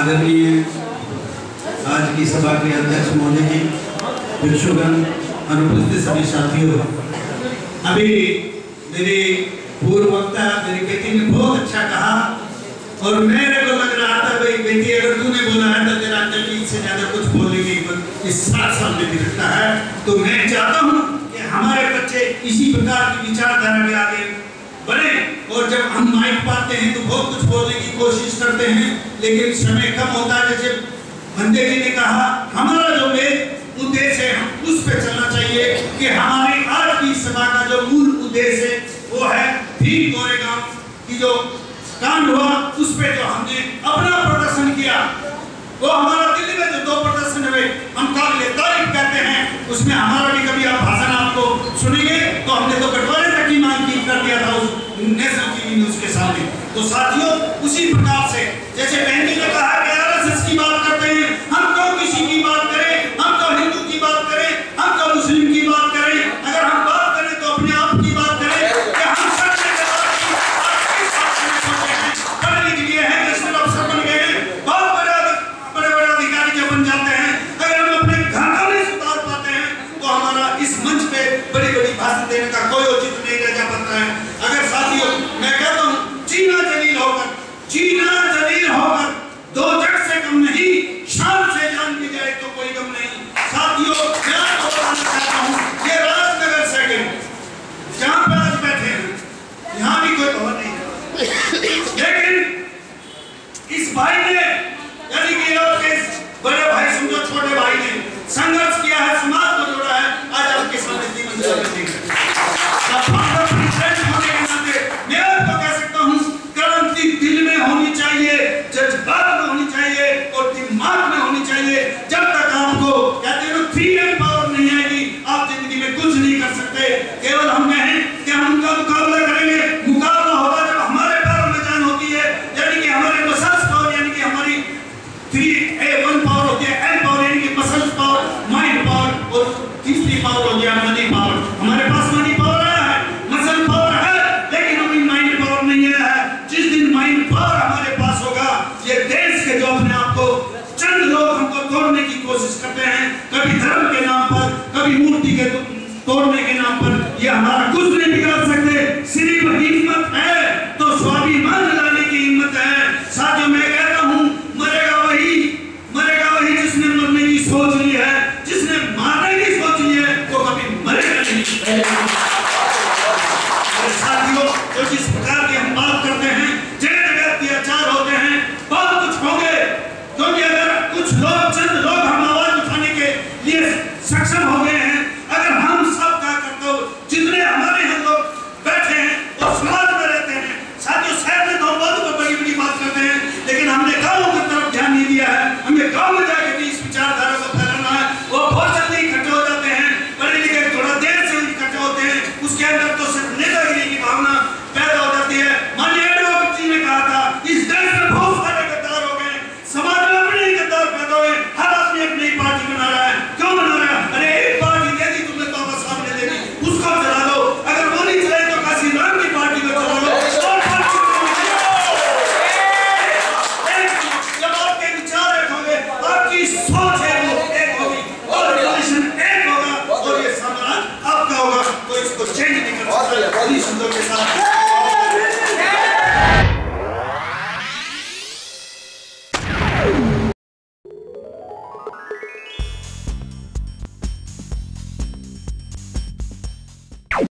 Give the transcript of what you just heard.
आदरणीय आज की सभा के अध्यक्ष महोदय जी, भिक्षुगण, अनुपस्थित सभी साथियों, अभी मेरे पूर्व वक्ता मेरी बेटी ने बहुत अच्छा कहा और मेरे को लग रहा था भाई, बेटी, अगर तूने बोला है तो तेरा जल्दी से ज़्यादा कुछ बोलने की इस सात साल में दिखता है। तो मैं चाहता हूँ कि हमारे बच्चे इसी प्रकार की विचारधारा में आगे बने। और जब हम माइक पाते हैं तो बहुत कुछ बोलने की कोशिश करते हैं, लेकिन समय कम होता है। जैसे मंदिर जी ने कहा, हमारा जो मेन उद्देश्य है हम उस पर चलना चाहिए कि हमारी आज की सभा का जो मूल उद्देश्य है, वो है भीम गोरेगांव की जो कांड हुआ, उस पर जो हमने अपना प्रदर्शन किया, वो हमारा दिल्ली में जो दो प्रदर्शन हुए, हम काबिल तारीफ़ कहते हैं, उसमें हमारा भी कभी आभास नेशनल की उसके सामने तो साथियों उसी प्रकार से जैसे बहन जी ने कहा भाई ने यानी कि बड़े भाई समझो छोटे भाई ने संघर्ष किया है तोड़ने की कोशिश करते हैं। कभी धर्म के नाम पर, कभी मूर्ति के तोड़ने के नाम पर। यह हमारा कुछ नहीं Kendini götür. Hadi ya. Hadi şimdi dönme sana.